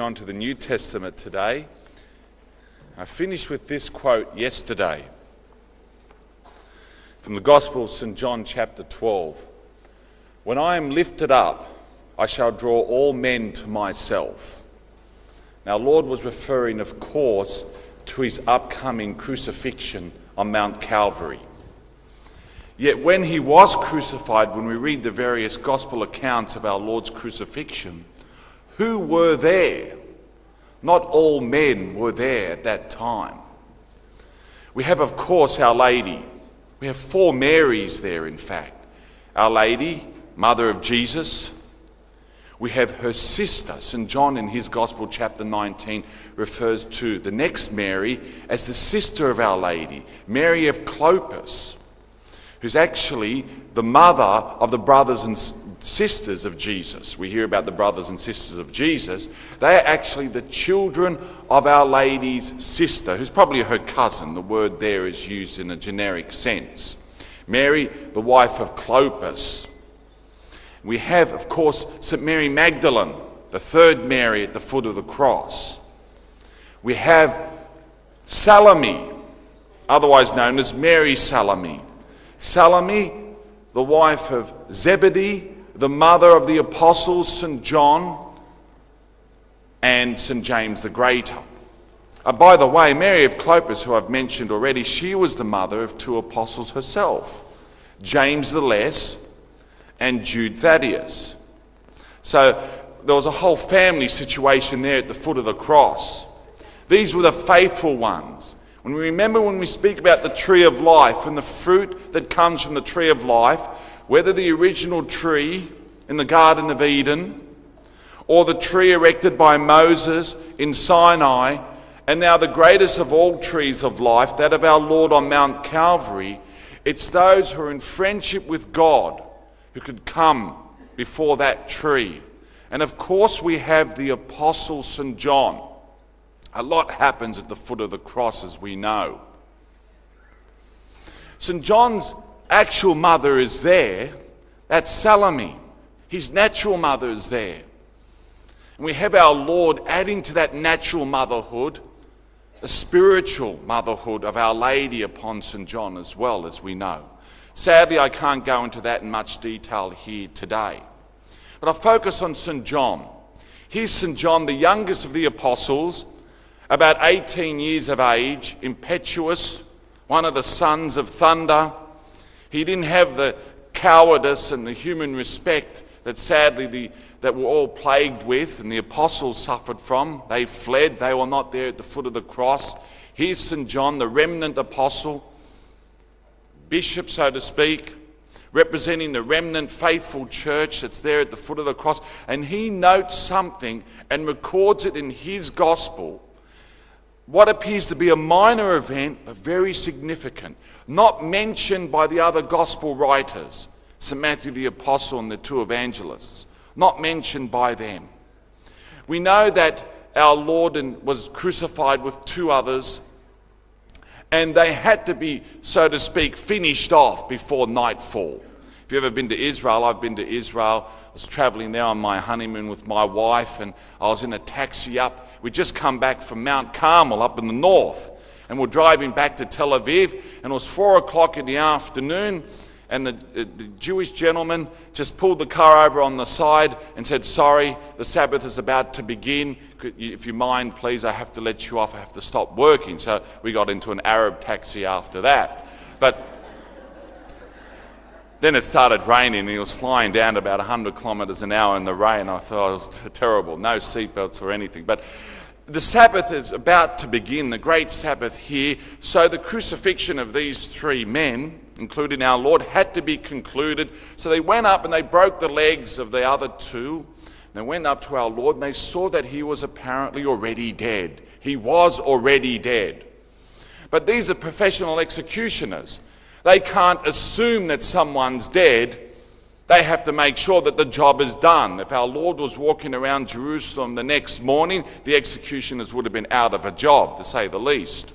on to the New Testament today. I finished with this quote yesterday from the Gospel of St. John, chapter 12. When I am lifted up, I shall draw all men to myself. Now, Lord was referring, of course, to his upcoming crucifixion on Mount Calvary. Yet, when he was crucified, when we read the various Gospel accounts of our Lord's crucifixion, who were there? Not all men were there at that time. We have, of course, Our Lady. We have four Marys there, in fact. Our Lady, Mother of Jesus. We have her sister. St. John, in his Gospel, chapter 19, refers to the next Mary as the sister of Our Lady, Mary of Clopas, who's actually the mother of the brothers and sisters of Jesus. We hear about the brothers and sisters of Jesus. They are actually the children of Our Lady's sister, who's probably her cousin. The word there is used in a generic sense. Mary, the wife of Clopas. We have, of course, St. Mary Magdalene, the third Mary at the foot of the cross. We have Salome, otherwise known as Mary Salome. Salome, the wife of Zebedee, the mother of the apostles, St. John and St. James the Greater. By the way, Mary of Clopas, who I've mentioned already, she was the mother of two apostles herself James the Less and Jude Thaddeus. So there was a whole family situation there at the foot of the cross. These were the faithful ones. When we remember when we speak about the tree of life and the fruit that comes from the tree of life, whether the original tree in the Garden of Eden or the tree erected by Moses in Sinai, and now the greatest of all trees of life, that of our Lord on Mount Calvary, it's those who are in friendship with God who could come before that tree. And of course, we have the Apostle St. John. A lot happens at the foot of the cross, as we know. St. John's actual mother is there, that's Salome. His natural mother is there. And we have our Lord adding to that natural motherhood a spiritual motherhood of Our Lady upon St. John as well, as we know. Sadly, I can't go into that in much detail here today. But I'll focus on St. John. Here's St. John, the youngest of the apostles, about 18 years of age, impetuous, one of the sons of thunder, he didn't have the cowardice and the human respect that sadly the, that we're all plagued with and the apostles suffered from. They fled, they were not there at the foot of the cross. Here's St. John, the remnant apostle, bishop, so to speak, representing the remnant faithful church that's there at the foot of the cross. And he notes something and records it in his gospel what appears to be a minor event, but very significant, not mentioned by the other gospel writers, St. Matthew the Apostle and the two evangelists, not mentioned by them. We know that our Lord was crucified with two others, and they had to be, so to speak, finished off before nightfall. If you've ever been to Israel, I've been to Israel. I was traveling there on my honeymoon with my wife, and I was in a taxi up We'd just come back from Mount Carmel up in the north, and we're driving back to Tel Aviv, and it was four o'clock in the afternoon, and the, the, Jewish gentleman just pulled the car over on the side and said, Sorry, the Sabbath is about to begin. If you mind, please, I have to let you off. I have to stop working. So we got into an Arab taxi after that. But then it started raining and he was flying down about 100 kilometres an hour in the rain. I thought it was terrible. No seatbelts or anything. But the Sabbath is about to begin, the great Sabbath here. So the crucifixion of these three men, including our Lord, had to be concluded. So they went up and they broke the legs of the other two. They went up to our Lord and they saw that he was apparently already dead. He was already dead. But these are professional executioners. They can't assume that someone's dead. They have to make sure that the job is done. If our Lord was walking around Jerusalem the next morning, the executioners would have been out of a job, to say the least.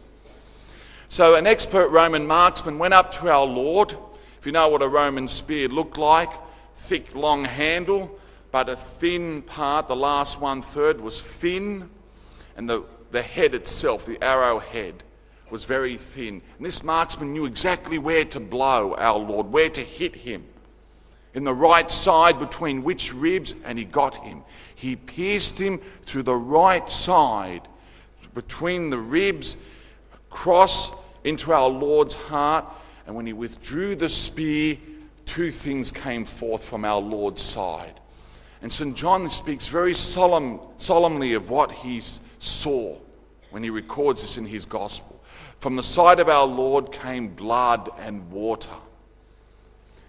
So, an expert Roman marksman went up to our Lord. If you know what a Roman spear looked like, thick, long handle, but a thin part. The last one third was thin, and the, the head itself, the arrowhead, was very thin. And this marksman knew exactly where to blow our Lord, where to hit him. In the right side between which ribs, and he got him. He pierced him through the right side between the ribs, across into our Lord's heart. And when he withdrew the spear, two things came forth from our Lord's side. And St. John speaks very solemn, solemnly of what he saw when he records this in his gospel. From the side of our Lord came blood and water.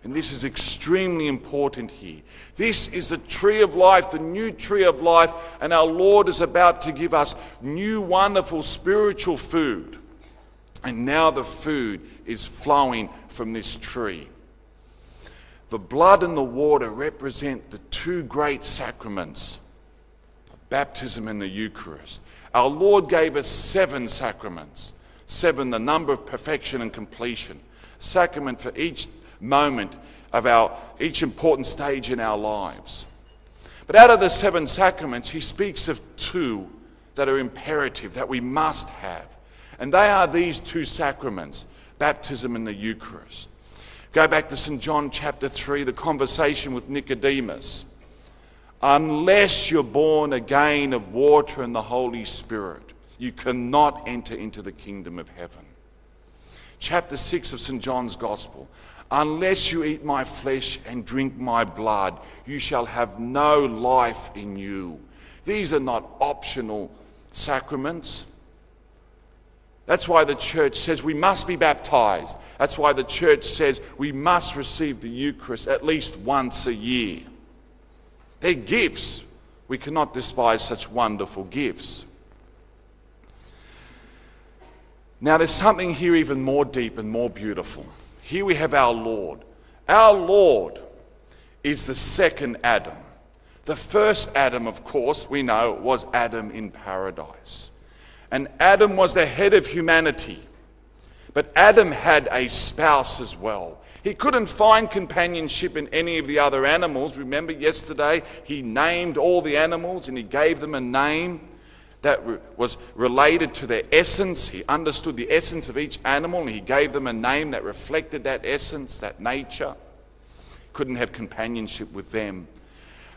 And this is extremely important here. This is the tree of life, the new tree of life, and our Lord is about to give us new, wonderful spiritual food. And now the food is flowing from this tree. The blood and the water represent the two great sacraments baptism and the Eucharist. Our Lord gave us seven sacraments, seven, the number of perfection and completion, sacrament for each moment of our each important stage in our lives. But out of the seven sacraments, he speaks of two that are imperative, that we must have. And they are these two sacraments baptism and the Eucharist. Go back to St. John chapter 3, the conversation with Nicodemus. Unless you're born again of water and the Holy Spirit, you cannot enter into the kingdom of heaven. Chapter 6 of St. John's Gospel. Unless you eat my flesh and drink my blood, you shall have no life in you. These are not optional sacraments. That's why the church says we must be baptized. That's why the church says we must receive the Eucharist at least once a year. They're gifts. We cannot despise such wonderful gifts. Now, there's something here even more deep and more beautiful. Here we have our Lord. Our Lord is the second Adam. The first Adam, of course, we know was Adam in paradise. And Adam was the head of humanity. But Adam had a spouse as well. He couldn't find companionship in any of the other animals. Remember yesterday, he named all the animals and he gave them a name that was related to their essence. He understood the essence of each animal and he gave them a name that reflected that essence, that nature. Couldn't have companionship with them.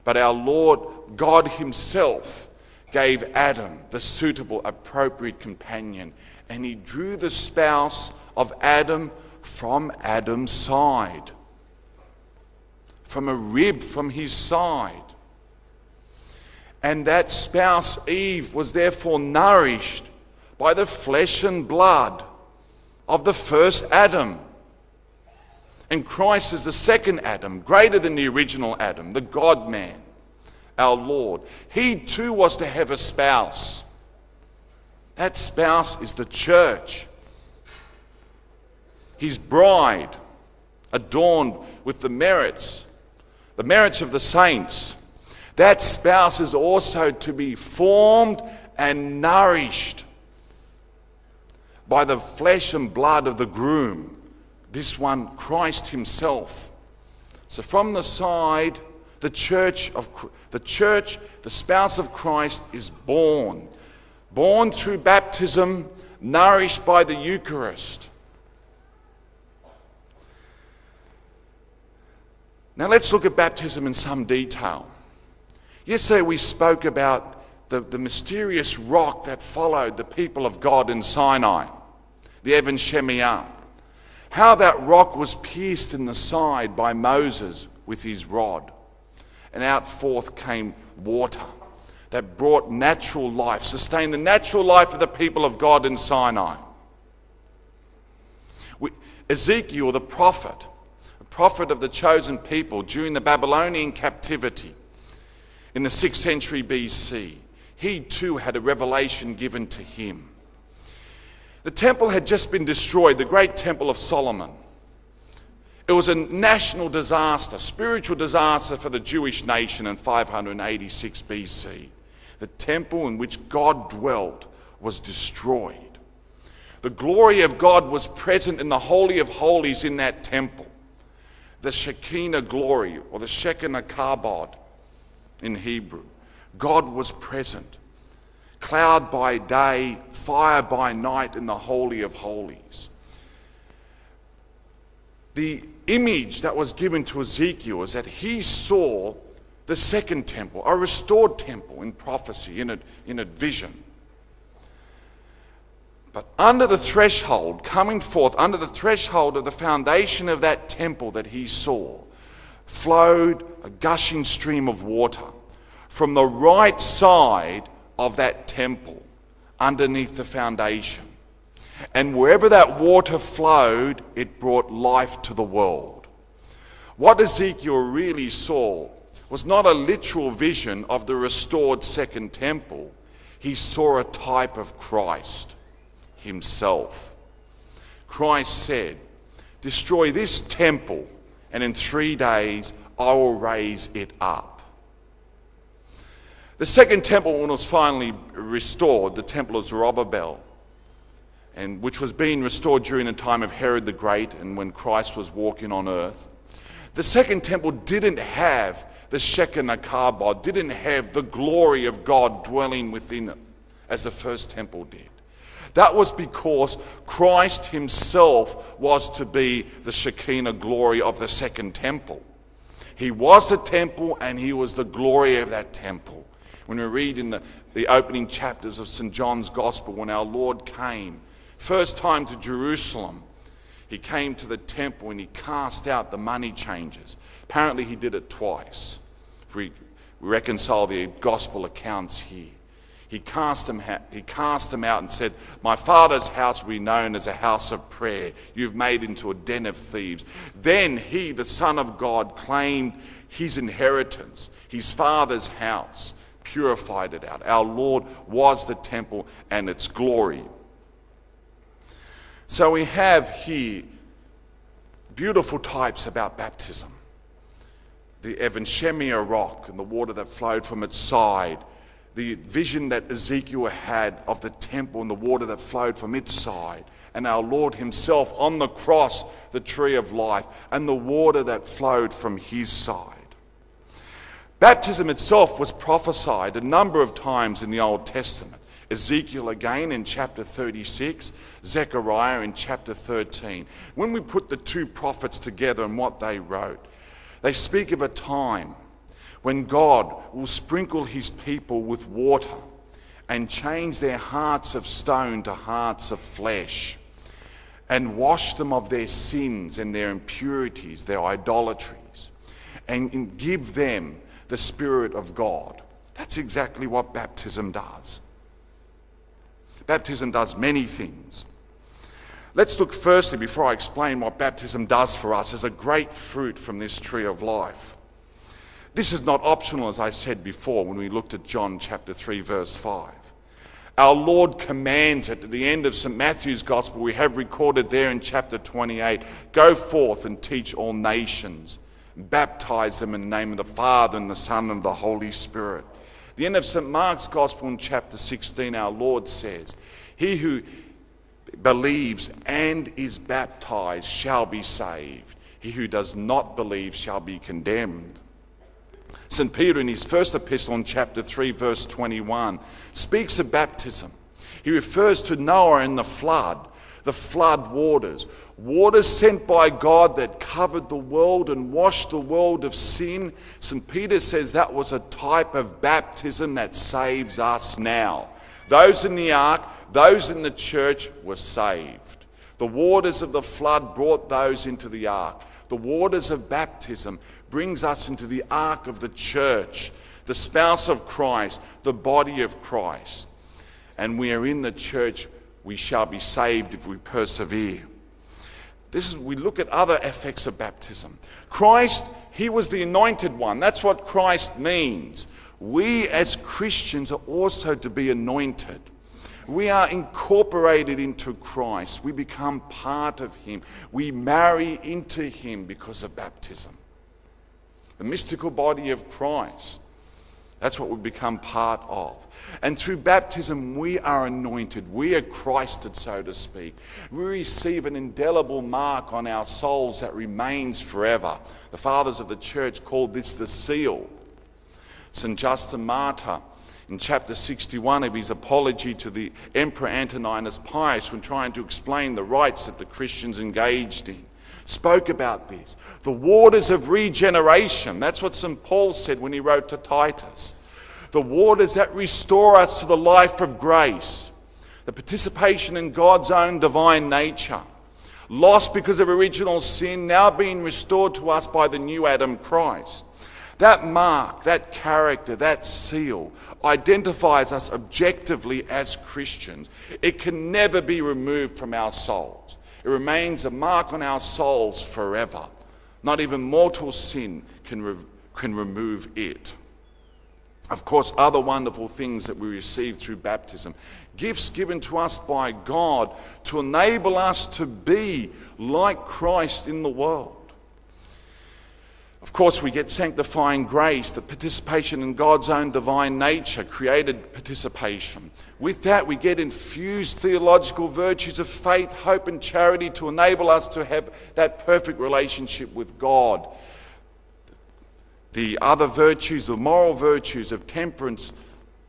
But our Lord God Himself gave Adam the suitable, appropriate companion, and he drew the spouse of Adam from Adam's side, from a rib from his side. And that spouse, Eve, was therefore nourished by the flesh and blood of the first Adam. And Christ is the second Adam, greater than the original Adam, the God man our Lord. He too was to have a spouse. That spouse is the church, his bride, adorned with the merits, the merits of the saints. That spouse is also to be formed and nourished by the flesh and blood of the groom, this one, Christ Himself. So, from the side, the church of the church, the spouse of Christ, is born. Born through baptism, nourished by the Eucharist. Now let's look at baptism in some detail. Yesterday we spoke about the, the mysterious rock that followed the people of God in Sinai, the Even Shemiah. How that rock was pierced in the side by Moses with his rod and out forth came water that brought natural life, sustained the natural life of the people of God in Sinai. Ezekiel, the prophet, a prophet of the chosen people during the Babylonian captivity in the 6th century BC, he too had a revelation given to him. The temple had just been destroyed, the great temple of Solomon. It was a national disaster, spiritual disaster for the Jewish nation in 586 BC. The temple in which God dwelt was destroyed. The glory of God was present in the Holy of Holies in that temple. The Shekinah glory, or the Shekinah Kabod, in Hebrew. God was present. Cloud by day, fire by night in the Holy of Holies. The image that was given to Ezekiel is that he saw the second temple, a restored temple in prophecy, in a, in a vision. But under the threshold, coming forth, under the threshold of the foundation of that temple that he saw, flowed a gushing stream of water from the right side of that temple, underneath the foundation. And wherever that water flowed, it brought life to the world. What Ezekiel really saw was not a literal vision of the restored second temple, he saw a type of Christ himself. Christ said, Destroy this temple, and in three days I will raise it up. The second temple, when it was finally restored, the temple of Zerubbabel, and which was being restored during the time of Herod the Great and when Christ was walking on earth, the second temple didn't have the Shekinah Kabod, didn't have the glory of God dwelling within it as the first temple did. That was because Christ himself was to be the Shekinah glory of the second temple. He was the temple and he was the glory of that temple. When we read in the, the opening chapters of St. John's Gospel, when our Lord came, first time to Jerusalem, he came to the temple and he cast out the money changers. Apparently, he did it twice. If we reconcile the gospel accounts here he cast, them, he cast them out and said, My father's house will be known as a house of prayer. You've made into a den of thieves. Then he, the Son of God, claimed his inheritance, his father's house, purified it out. Our Lord was the temple and its glory. So we have here beautiful types about baptism the Even Shemia rock and the water that flowed from its side the vision that Ezekiel had of the temple and the water that flowed from its side, and our Lord Himself on the cross, the tree of life, and the water that flowed from His side. Baptism itself was prophesied a number of times in the Old Testament. Ezekiel again in chapter 36, Zechariah in chapter 13. When we put the two prophets together and what they wrote, they speak of a time when God will sprinkle his people with water and change their hearts of stone to hearts of flesh and wash them of their sins and their impurities, their idolatries, and give them the Spirit of God. That's exactly what baptism does. Baptism does many things. Let's look firstly, before I explain what baptism does for us, as a great fruit from this tree of life. This is not optional, as I said before when we looked at John chapter 3, verse 5. Our Lord commands it. At the end of St. Matthew's Gospel, we have recorded there in chapter 28 Go forth and teach all nations, baptize them in the name of the Father and the Son and the Holy Spirit. The end of St. Mark's Gospel in chapter 16, our Lord says, He who believes and is baptized shall be saved. He who does not believe shall be condemned. St. Peter, in his first epistle, in chapter 3, verse 21, speaks of baptism. He refers to Noah and the flood, the flood waters, waters sent by God that covered the world and washed the world of sin. St. Peter says that was a type of baptism that saves us now. Those in the ark, those in the church were saved. The waters of the flood brought those into the ark. The waters of baptism brings us into the ark of the church, the spouse of Christ, the body of Christ. And we are in the church, we shall be saved if we persevere. This is, we look at other effects of baptism. Christ, he was the anointed one. That's what Christ means. We as Christians are also to be anointed. We are incorporated into Christ. We become part of Him. We marry into Him because of baptism the mystical body of Christ. That's what we become part of. And through baptism, we are anointed. We are Christed, so to speak. We receive an indelible mark on our souls that remains forever. The fathers of the church called this the seal. St. Justin Martyr, in chapter 61 of his apology to the Emperor Antoninus Pius, when trying to explain the rites that the Christians engaged in, spoke about this. The waters of regeneration. That's what St. Paul said when he wrote to Titus. The waters that restore us to the life of grace, the participation in God's own divine nature. Lost because of original sin, now being restored to us by the new Adam Christ. That mark, that character, that seal identifies us objectively as Christians. It can never be removed from our souls. It remains a mark on our souls forever. Not even mortal sin can, re- can remove it. Of course, other wonderful things that we receive through baptism. Gifts given to us by God to enable us to be like Christ in the world. Of course, we get sanctifying grace, the participation in God's own divine nature, created participation. With that, we get infused theological virtues of faith, hope, and charity to enable us to have that perfect relationship with God. The other virtues, the moral virtues of temperance,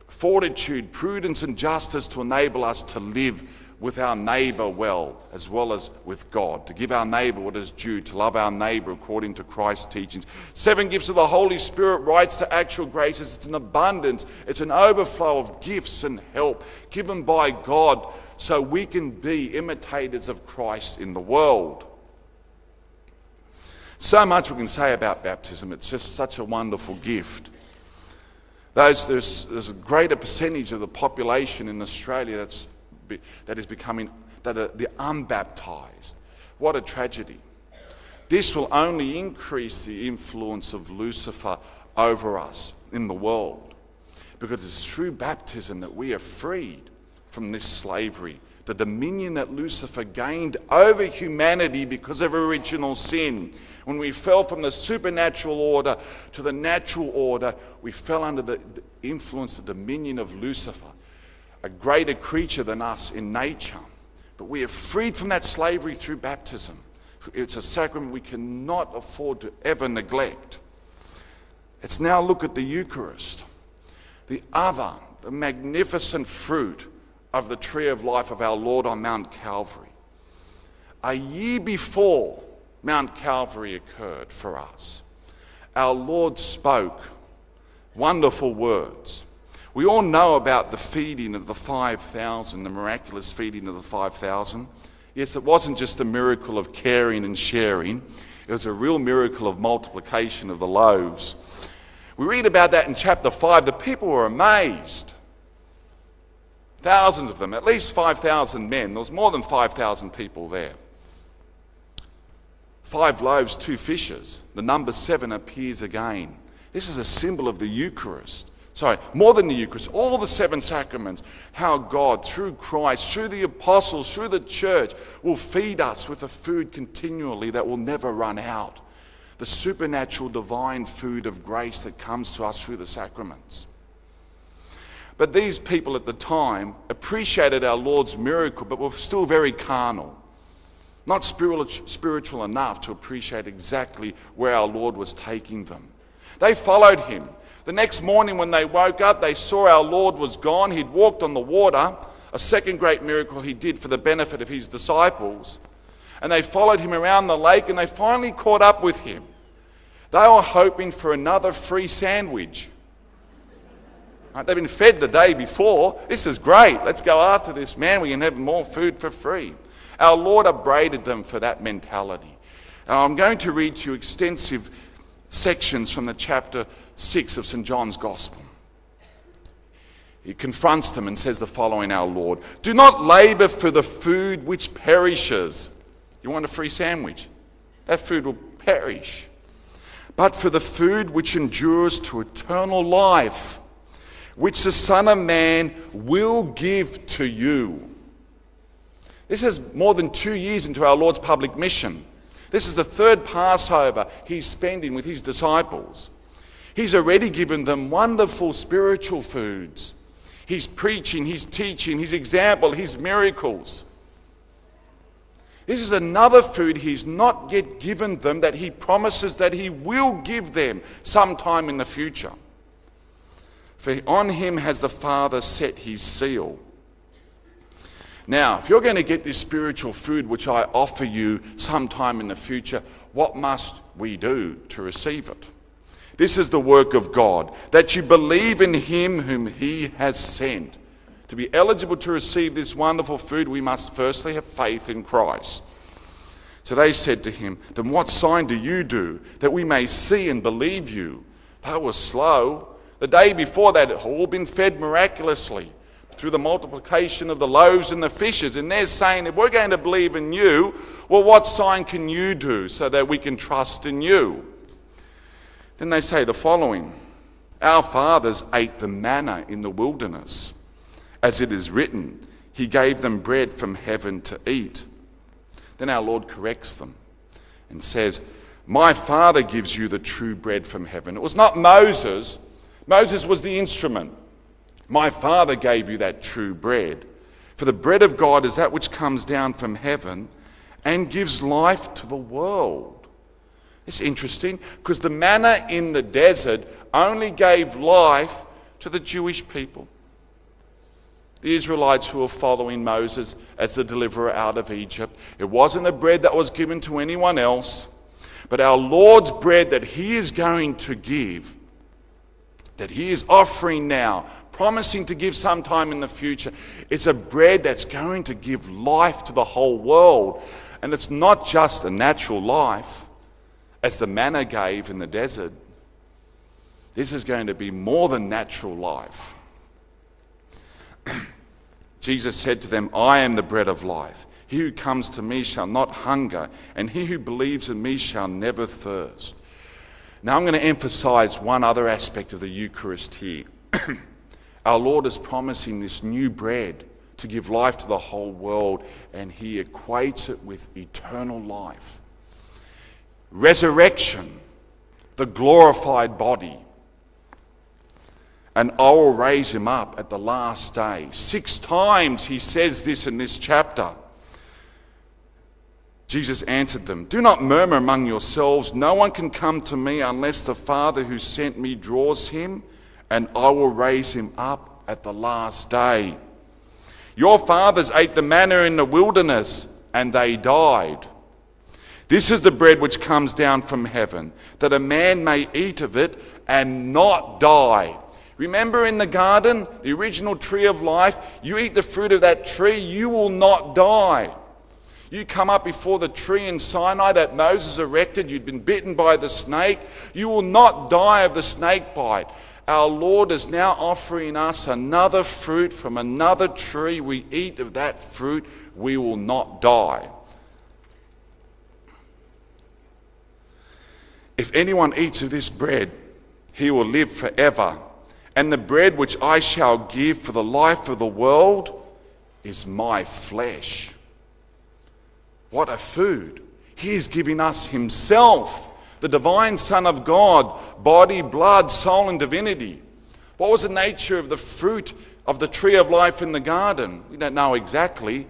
fortitude, prudence, and justice to enable us to live with our neighbour well, as well as with God, to give our neighbour what is due, to love our neighbour according to Christ's teachings. Seven gifts of the Holy Spirit, rights to actual graces. It's an abundance, it's an overflow of gifts and help given by God so we can be imitators of Christ in the world. So much we can say about baptism, it's just such a wonderful gift. Those, there's, there's a greater percentage of the population in Australia that's that is becoming that are the unbaptized. What a tragedy. This will only increase the influence of Lucifer over us in the world because it's through baptism that we are freed from this slavery, the dominion that Lucifer gained over humanity because of original sin. When we fell from the supernatural order to the natural order, we fell under the influence, the dominion of Lucifer a greater creature than us in nature. But we are freed from that slavery through baptism. It's a sacrament we cannot afford to ever neglect. Let's now look at the Eucharist, the other, the magnificent fruit of the tree of life of our Lord on Mount Calvary. A year before Mount Calvary occurred for us, our Lord spoke wonderful words we all know about the feeding of the 5,000, the miraculous feeding of the 5,000. Yes, it wasn't just a miracle of caring and sharing, it was a real miracle of multiplication of the loaves. We read about that in chapter 5. The people were amazed. Thousands of them, at least 5,000 men. There was more than 5,000 people there. Five loaves, two fishes. The number seven appears again. This is a symbol of the Eucharist. Sorry, more than the Eucharist, all the seven sacraments, how God, through Christ, through the apostles, through the church, will feed us with a food continually that will never run out. The supernatural divine food of grace that comes to us through the sacraments. But these people at the time appreciated our Lord's miracle, but were still very carnal. Not spiritual enough to appreciate exactly where our Lord was taking them. They followed him. The next morning, when they woke up, they saw our Lord was gone. He'd walked on the water, a second great miracle he did for the benefit of his disciples. And they followed him around the lake and they finally caught up with him. They were hoping for another free sandwich. They've been fed the day before. This is great. Let's go after this man. We can have more food for free. Our Lord upbraided them for that mentality. I'm going to read to you extensive sections from the chapter 6 of St. John's Gospel. He confronts them and says the following Our Lord Do not labor for the food which perishes. You want a free sandwich? That food will perish. But for the food which endures to eternal life, which the Son of Man will give to you. This is more than two years into our Lord's public mission. This is the third Passover he's spending with his disciples. He's already given them wonderful spiritual foods. He's preaching, he's teaching, his example, his miracles. This is another food he's not yet given them that he promises that he will give them sometime in the future. for on him has the Father set his seal. Now, if you're going to get this spiritual food which I offer you sometime in the future, what must we do to receive it? This is the work of God, that you believe in him whom he has sent. To be eligible to receive this wonderful food, we must firstly have faith in Christ. So they said to him, Then what sign do you do that we may see and believe you? That was slow. The day before that, it had all been fed miraculously through the multiplication of the loaves and the fishes. And they're saying, if we're going to believe in you, well, what sign can you do so that we can trust in you? Then they say the following Our fathers ate the manna in the wilderness. As it is written, He gave them bread from heaven to eat. Then our Lord corrects them and says, My Father gives you the true bread from heaven. It was not Moses, Moses was the instrument. My Father gave you that true bread. For the bread of God is that which comes down from heaven and gives life to the world. It's interesting because the manna in the desert only gave life to the Jewish people. The Israelites who were following Moses as the deliverer out of Egypt. It wasn't the bread that was given to anyone else, but our Lord's bread that He is going to give, that He is offering now, promising to give sometime in the future. It's a bread that's going to give life to the whole world. And it's not just a natural life, as the manna gave in the desert. This is going to be more than natural life. Jesus said to them, I am the bread of life. He who comes to me shall not hunger, and he who believes in me shall never thirst. Now, I'm going to emphasize one other aspect of the Eucharist here. Our Lord is promising this new bread to give life to the whole world, and He equates it with eternal life. Resurrection, the glorified body. And I will raise him up at the last day. Six times he says this in this chapter. Jesus answered them, Do not murmur among yourselves. No one can come to me unless the Father who sent me draws him and I will raise him up at the last day. Your fathers ate the manna in the wilderness, and they died. This is the bread which comes down from heaven, that a man may eat of it and not die. Remember in the garden, the original tree of life, you eat the fruit of that tree, you will not die. You come up before the tree in Sinai that Moses erected, you'd been bitten by the snake, you will not die of the snake bite our Lord is now offering us another fruit from another tree. We eat of that fruit, we will not die. If anyone eats of this bread, he will live forever. And the bread which I shall give for the life of the world is my flesh. What a food! He is giving us Himself the divine Son of God, body, blood, soul, and divinity. What was the nature of the fruit of the tree of life in the garden? We don't know exactly.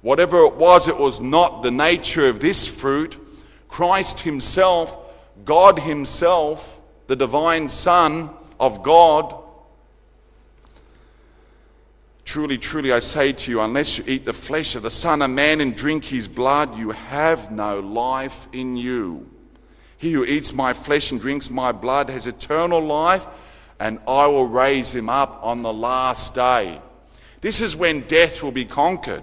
Whatever it was, it was not the nature of this fruit. Christ Himself, God Himself, the divine Son of God. Truly, truly, I say to you, unless you eat the flesh of the Son of Man and drink His blood, you have no life in you. He who eats my flesh and drinks my blood has eternal life, and I will raise him up on the last day. This is when death will be conquered.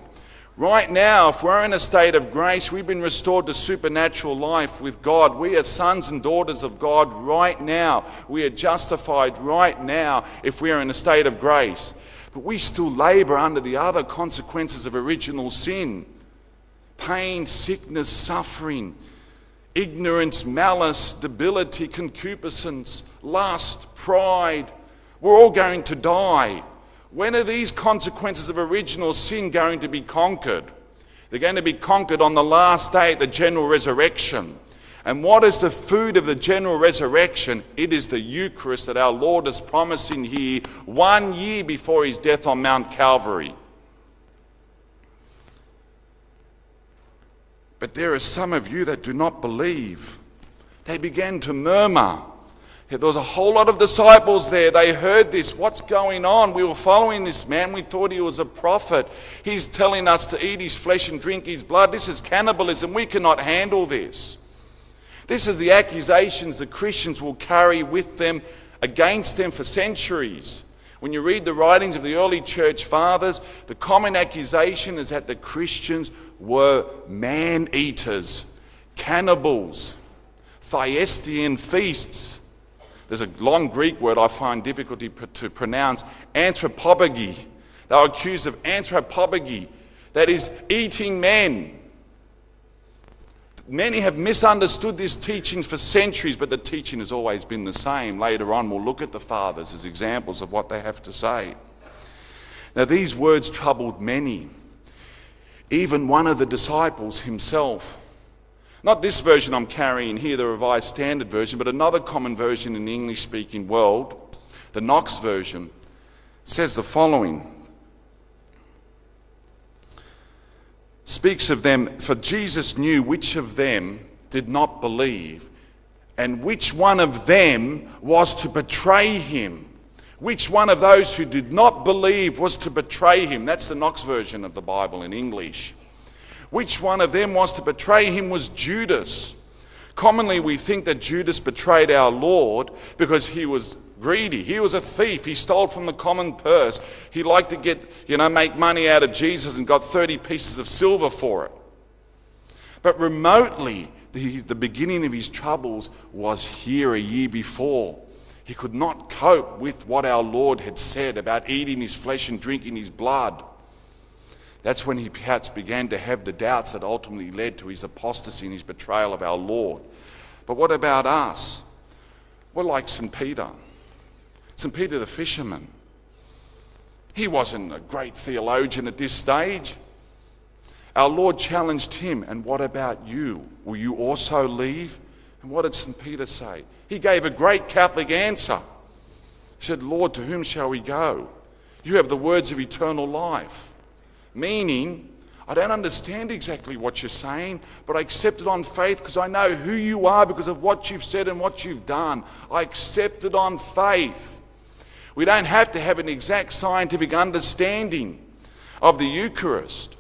Right now, if we're in a state of grace, we've been restored to supernatural life with God. We are sons and daughters of God right now. We are justified right now if we are in a state of grace. But we still labor under the other consequences of original sin pain, sickness, suffering ignorance, malice, debility, concupiscence, lust, pride. We're all going to die. When are these consequences of original sin going to be conquered? They're going to be conquered on the last day at the general resurrection. And what is the food of the general resurrection? It is the Eucharist that our Lord is promising here one year before his death on Mount Calvary. But there are some of you that do not believe. They began to murmur. There was a whole lot of disciples there. They heard this. What's going on? We were following this man. We thought he was a prophet. He's telling us to eat his flesh and drink his blood. This is cannibalism. We cannot handle this. This is the accusations the Christians will carry with them against them for centuries. When you read the writings of the early church fathers, the common accusation is that the Christians were man eaters, cannibals, Thyestean feasts. There's a long Greek word I find difficulty to pronounce anthropophagi. They are accused of anthropophagi, that is, eating men. Many have misunderstood this teaching for centuries, but the teaching has always been the same. Later on, we'll look at the fathers as examples of what they have to say. Now, these words troubled many, even one of the disciples himself. Not this version I'm carrying here, the Revised Standard Version, but another common version in the English speaking world, the Knox version, says the following speaks of them, for Jesus knew which of them did not believe and which one of them was to betray him. Which one of those who did not believe was to betray him? That's the Knox version of the Bible in English. Which one of them was to betray him was Judas. Commonly, we think that Judas betrayed our Lord because he was greedy. He was a thief. He stole from the common purse. He liked to get, you know, make money out of Jesus and got 30 pieces of silver for it. But remotely, the, the beginning of his troubles was here a year before. He could not cope with what our Lord had said about eating his flesh and drinking his blood. That's when he perhaps began to have the doubts that ultimately led to his apostasy and his betrayal of our Lord. But what about us? We're like St. Peter. St. Peter the fisherman. He wasn't a great theologian at this stage. Our Lord challenged him, and what about you? Will you also leave? And what did St. Peter say? He gave a great Catholic answer. He said, Lord, to whom shall we go? You have the words of eternal life. Meaning, I don't understand exactly what you're saying, but I accept it on faith because I know who you are because of what you've said and what you've done. I accept it on faith. We don't have to have an exact scientific understanding of the Eucharist.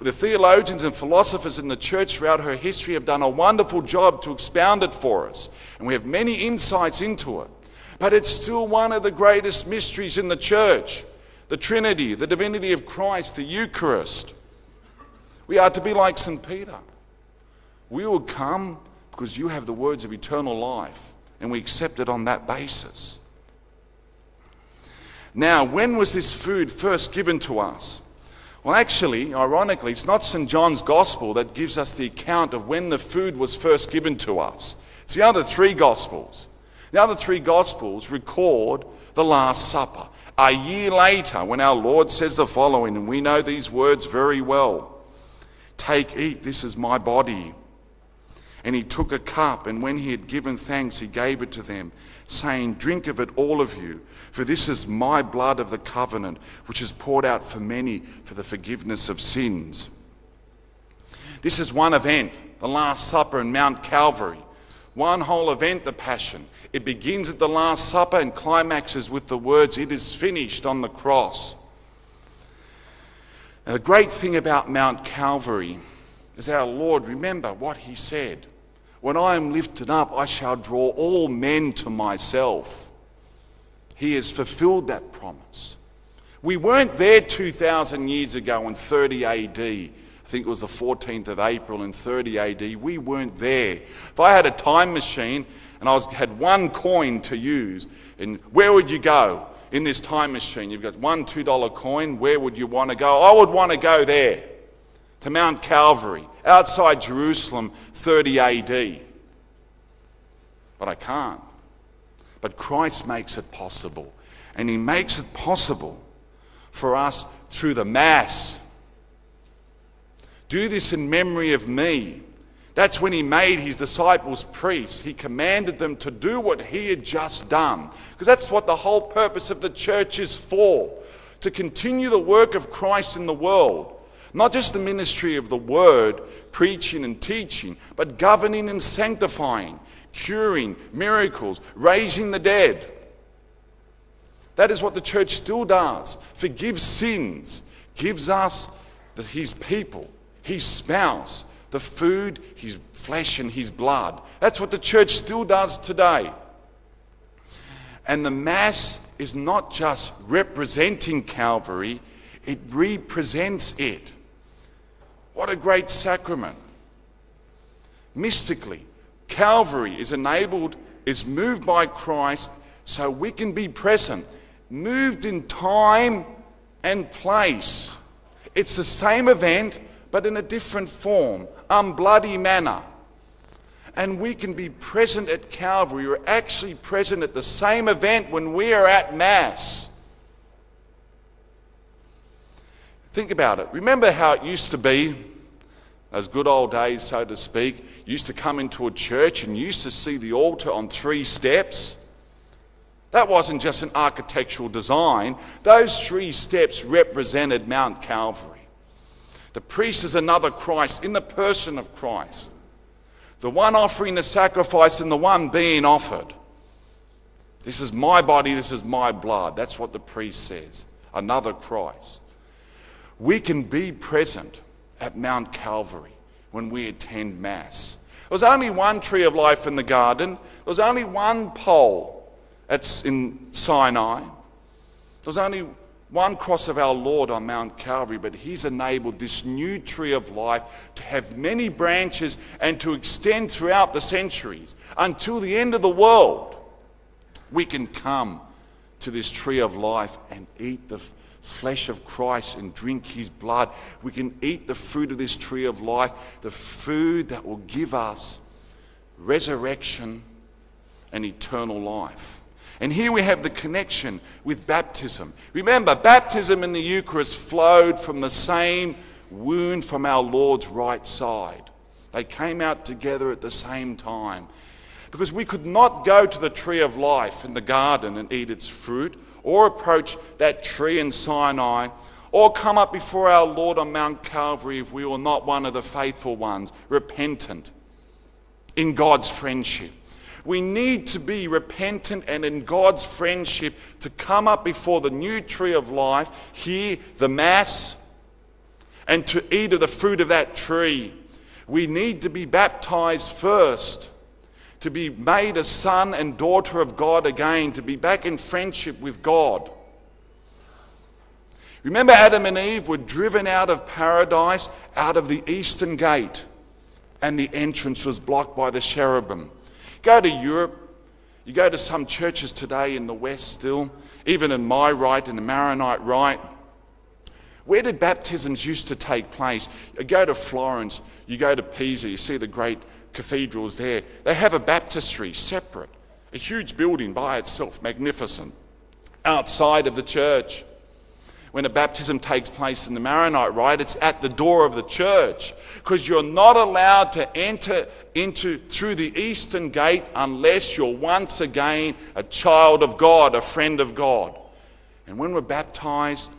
The theologians and philosophers in the church throughout her history have done a wonderful job to expound it for us, and we have many insights into it. But it's still one of the greatest mysteries in the church the Trinity, the divinity of Christ, the Eucharist. We are to be like St. Peter. We will come because you have the words of eternal life, and we accept it on that basis. Now, when was this food first given to us? Well, actually, ironically, it's not St. John's Gospel that gives us the account of when the food was first given to us. It's the other three Gospels. The other three Gospels record the Last Supper. A year later, when our Lord says the following, and we know these words very well Take, eat, this is my body. And he took a cup, and when he had given thanks, he gave it to them saying, Drink of it, all of you, for this is my blood of the covenant, which is poured out for many for the forgiveness of sins. This is one event, the Last Supper in Mount Calvary. One whole event, the Passion. It begins at the Last Supper and climaxes with the words, It is finished on the cross. Now, the great thing about Mount Calvary is our Lord, remember what he said. When I am lifted up, I shall draw all men to myself. He has fulfilled that promise. We weren't there 2,000 years ago in 30 AD. I think it was the 14th of April in 30 AD. We weren't there. If I had a time machine and I was, had one coin to use, and where would you go in this time machine? You've got one $2 coin. Where would you want to go? I would want to go there to Mount Calvary outside Jerusalem 30 AD. But I can't. But Christ makes it possible. And He makes it possible for us through the Mass. Do this in memory of me. That's when he made his disciples priests. He commanded them to do what he had just done. Because that's what the whole purpose of the church is for to continue the work of Christ in the world. Not just the ministry of the word, preaching and teaching, but governing and sanctifying, curing, miracles, raising the dead. That is what the church still does. Forgives sins, gives us the, his people, his spouse, the food, his flesh, and his blood. That's what the church still does today. And the Mass is not just representing Calvary, it represents it. What a great sacrament. Mystically, Calvary is enabled, is moved by Christ so we can be present, moved in time and place. It's the same event, but in a different form, unbloody manner. And we can be present at Calvary. We're actually present at the same event when we are at Mass. Think about it. Remember how it used to be, those good old days, so to speak. You used to come into a church and used to see the altar on three steps. That wasn't just an architectural design, those three steps represented Mount Calvary. The priest is another Christ in the person of Christ. The one offering the sacrifice and the one being offered. This is my body, this is my blood. That's what the priest says. Another Christ. We can be present at Mount Calvary when we attend Mass. There was only one tree of life in the garden, there was only one pole that's in Sinai. There was only one cross of our Lord on Mount Calvary, but He's enabled this new tree of life to have many branches and to extend throughout the centuries until the end of the world. We can come to this tree of life and eat the flesh of Christ and drink His blood. We can eat the fruit of this tree of life, the food that will give us resurrection and eternal life. And here we have the connection with baptism. Remember, baptism and the Eucharist flowed from the same wound from our Lord's right side. They came out together at the same time. Because we could not go to the tree of life in the garden and eat its fruit, or approach that tree in Sinai, or come up before our Lord on Mount Calvary if we were not one of the faithful ones, repentant in God's friendship. We need to be repentant and in God's friendship to come up before the new tree of life, hear the Mass, and to eat of the fruit of that tree. We need to be baptized first, to be made a son and daughter of God again, to be back in friendship with God. Remember, Adam and Eve were driven out of paradise, out of the eastern gate, and the entrance was blocked by the cherubim. Go to Europe. You go to some churches today in the West still, even in my rite, in the Maronite rite. Where did baptisms used to take place? You go to Florence, you go to Pisa, you see the great cathedrals there. They have a baptistry separate, a huge building by itself, magnificent, outside of the church. When a baptism takes place in the Maronite rite, it's at the door of the church because you're not allowed to enter into through the eastern gate unless you're once again a child of God, a friend of God. And when we're baptized,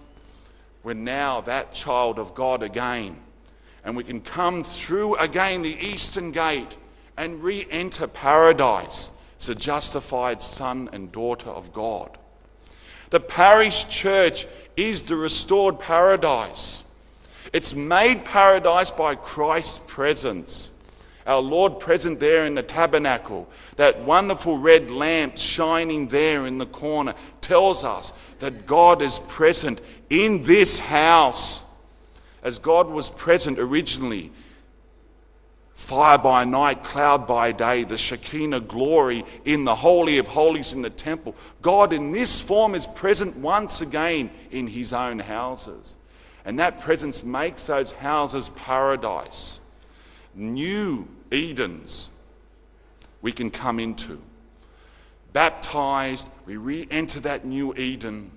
we're now that child of God again. And we can come through again the eastern gate and re enter paradise as a justified son and daughter of God. The parish church is the restored paradise. It's made paradise by Christ's presence our Lord present there in the tabernacle, that wonderful red lamp shining there in the corner, tells us that God is present in this house. As God was present originally, fire by night, cloud by day, the Shekinah glory in the Holy of Holies in the temple. God in this form is present once again in his own houses. And that presence makes those houses paradise new Edens we can come into. Baptized, we re enter that new Eden,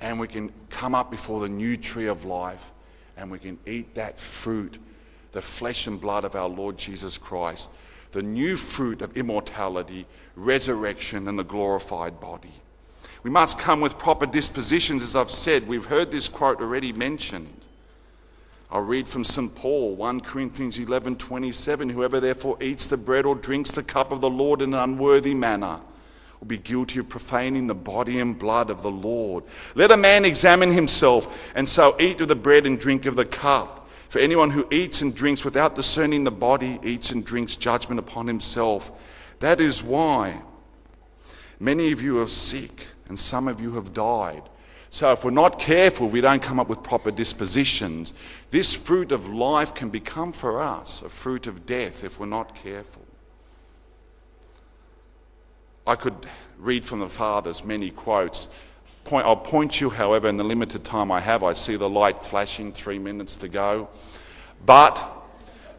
and we can come up before the new tree of life, and we can eat that fruit, the flesh and blood of our Lord Jesus Christ, the new fruit of immortality, resurrection, and the glorified body. We must come with proper dispositions, as I've said. We've heard this quote already mentioned. I'll read from St. Paul, 1 Corinthians 11 27. Whoever therefore eats the bread or drinks the cup of the Lord in an unworthy manner will be guilty of profaning the body and blood of the Lord. Let a man examine himself, and so eat of the bread and drink of the cup. For anyone who eats and drinks without discerning the body eats and drinks judgment upon himself. That is why many of you are sick, and some of you have died. So, if we're not careful, we don't come up with proper dispositions, this fruit of life can become for us a fruit of death if we're not careful. I could read from the Fathers many quotes. Point, I'll point you, however, in the limited time I have, I see the light flashing, three minutes to go. But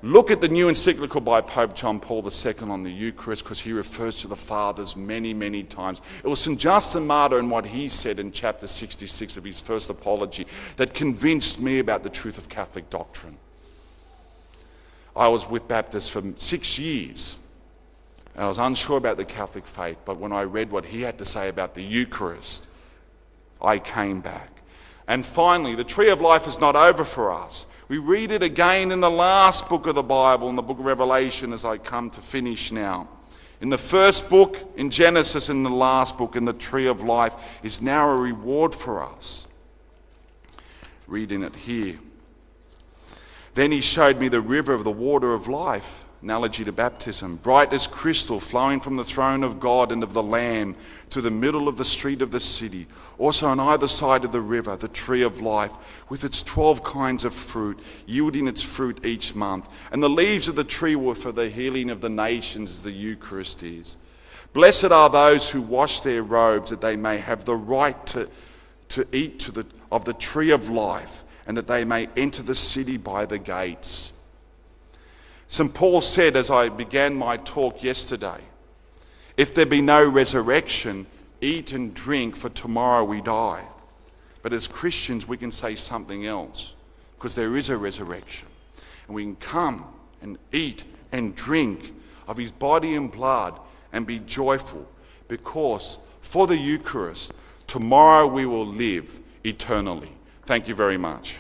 Look at the new encyclical by Pope John Paul II on the Eucharist because he refers to the Fathers many, many times. It was St. Justin Martyr and what he said in chapter 66 of his first apology that convinced me about the truth of Catholic doctrine. I was with Baptists for six years and I was unsure about the Catholic faith, but when I read what he had to say about the Eucharist, I came back. And finally, the tree of life is not over for us. We read it again in the last book of the Bible, in the book of Revelation, as I come to finish now. In the first book, in Genesis, in the last book, in the tree of life, is now a reward for us. Reading it here. Then he showed me the river of the water of life analogy to baptism, bright as crystal, flowing from the throne of God and of the Lamb to the middle of the street of the city. Also on either side of the river, the tree of life, with its twelve kinds of fruit, yielding its fruit each month. And the leaves of the tree were for the healing of the nations, as the Eucharist is. Blessed are those who wash their robes, that they may have the right to, to eat to the, of the tree of life, and that they may enter the city by the gates. St. Paul said as I began my talk yesterday if there be no resurrection, eat and drink, for tomorrow we die. But as Christians, we can say something else because there is a resurrection. And we can come and eat and drink of his body and blood and be joyful because for the Eucharist, tomorrow we will live eternally. Thank you very much.